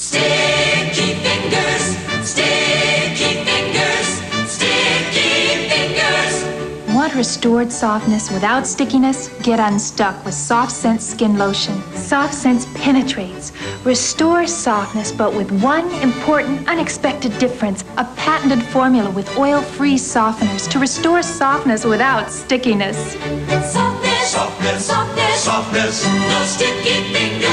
Sticky fingers, sticky fingers, sticky fingers. Want restored softness without stickiness? Get unstuck with Soft Sense Skin Lotion. Soft Sense penetrates, restores softness, but with one important, unexpected difference a patented formula with oil free softeners to restore softness without stickiness. Softness, Softness. softness, Softness. No sticky fingers.